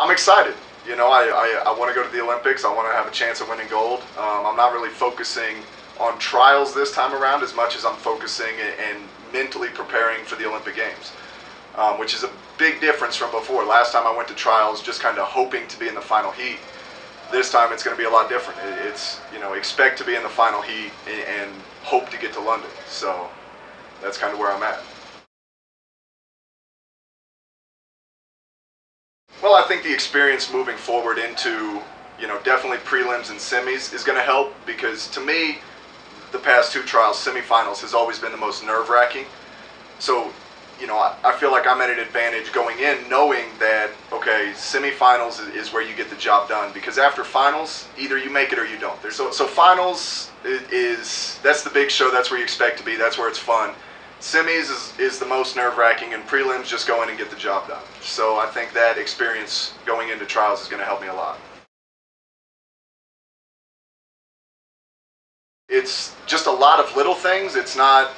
I'm excited. You know, I, I, I want to go to the Olympics. I want to have a chance of winning gold. Um, I'm not really focusing on trials this time around as much as I'm focusing and, mentally preparing for the Olympic Games, um, which is a big difference from before. Last time I went to trials just kind of hoping to be in the final heat. This time it's going to be a lot different. It's, you know, expect to be in the final heat and hope to get to London. So that's kind of where I'm at. Well, I think the experience moving forward into, you know, definitely prelims and semis is going to help because to me, the past two trials, semifinals, has always been the most nerve wracking. So, you know, I, I, feel like I'm at an advantage going in knowing that, okay, semifinals is, is where you get the job done because after finals, either you make it or you don't. There's, so, so finals is, is, that's the big show, that's where you expect to be, that's where it's fun. Semis is, is the most nerve wracking, and prelims just go in and get the job done. So I think that experience going into trials is going to help me a lot. It's just a lot of little things. It's not,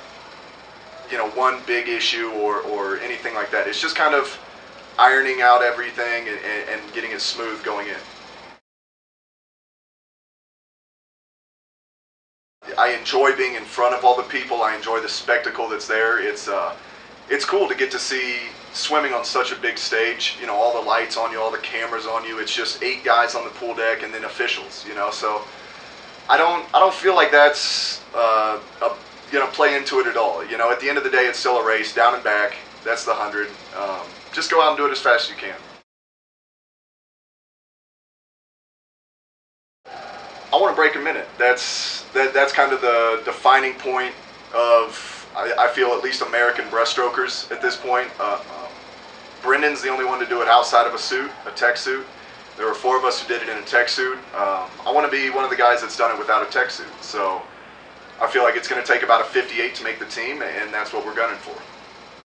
you know, one big issue or, or anything like that. It's just kind of ironing out everything and, and getting it smooth going in. I enjoy being in front of all the people. I enjoy the spectacle that's there. It's uh, it's cool to get to see swimming on such a big stage. You know, all the lights on you, all the cameras on you. It's just eight guys on the pool deck and then officials. You know, so I don't I don't feel like that's uh, a, you know play into it at all. You know, at the end of the day, it's still a race, down and back. That's the hundred. Um, just go out and do it as fast as you can. I want to break a minute. That's that, that's kind of the defining point of I, I feel at least American breaststrokers at this point. Uh, um, Brendan's the only one to do it outside of a suit, a tech suit. There were four of us who did it in a tech suit. Um, I want to be one of the guys that's done it without a tech suit. So I feel like it's going to take about a 58 to make the team, and that's what we're gunning for.